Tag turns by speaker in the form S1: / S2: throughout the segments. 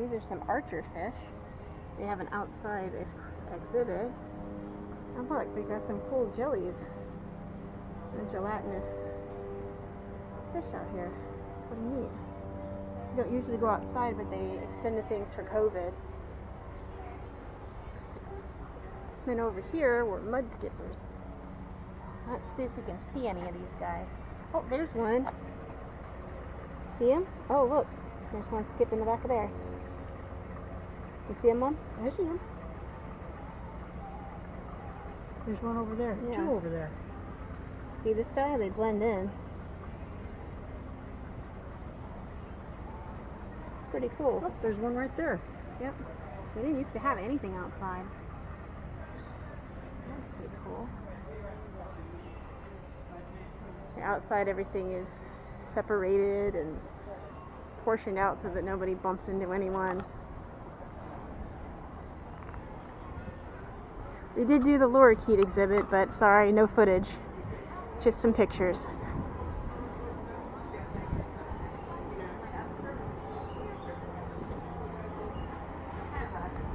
S1: these are some archer fish. They have an outside ex- exhibit. And look, they got some cool jellies and gelatinous fish out here. It's pretty neat. You don't usually go outside, but they extended things for COVID. Then over here were mud skippers. Let's see if we can see any of these guys. Oh, there's one. See him? Oh, look. There's one skipping the back of there. You see him, Mom? I see him.
S2: There's one over there.
S1: Yeah.
S2: Two over there.
S1: See this guy? They blend in. It's pretty cool.
S2: Look, there's one right there.
S1: Yep. They didn't used to have anything outside. That's pretty cool. The outside everything is separated and portioned out so that nobody bumps into anyone. We did do the lorikeet exhibit, but sorry, no footage. Just some pictures.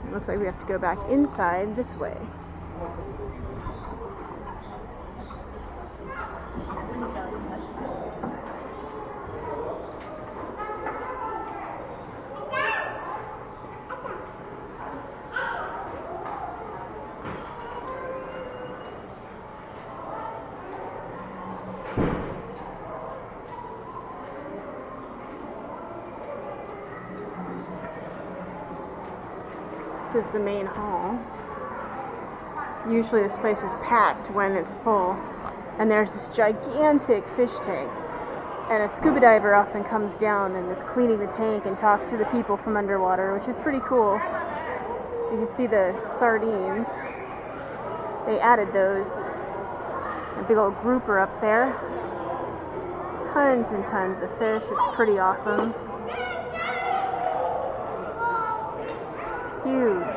S1: It looks like we have to go back inside this way. This is the main hall. Usually this place is packed when it's full. And there's this gigantic fish tank. And a scuba diver often comes down and is cleaning the tank and talks to the people from underwater, which is pretty cool. You can see the sardines. They added those. A big old grouper up there. Tons and tons of fish. It's pretty awesome. It's huge.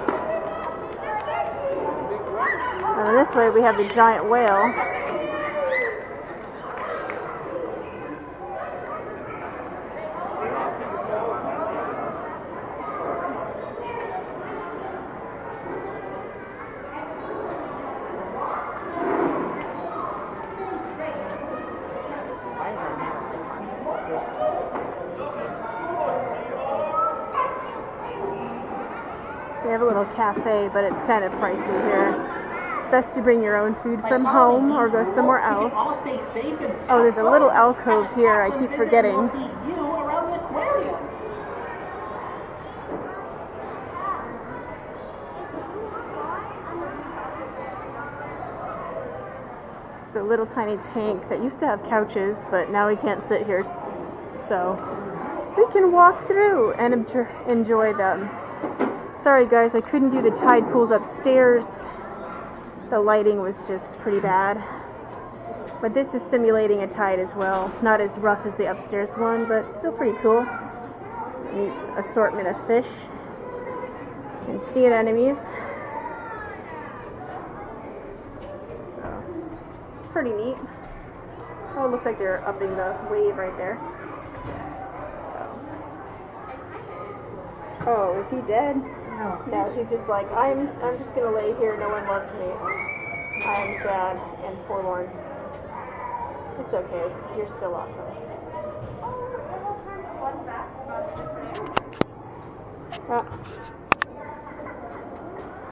S1: And this way we have the giant whale. They have a little cafe, but it's kind of pricey here. Best to bring your own food from home or go somewhere else. Oh, there's a little alcove here. I keep forgetting. It's a little tiny tank that used to have couches, but now we can't sit here. So we can walk through and enjoy them. Sorry, guys, I couldn't do the tide pools upstairs. The lighting was just pretty bad. But this is simulating a tide as well. Not as rough as the upstairs one, but still pretty cool. Neat assortment of fish and sea anemones. So, it's pretty neat. Oh, it looks like they're upping the wave right there. So. Oh, is he dead?
S2: No.
S1: No, he's just like, I'm I'm just gonna lay here, no one loves me. I am sad and forlorn. It's okay, you're still awesome.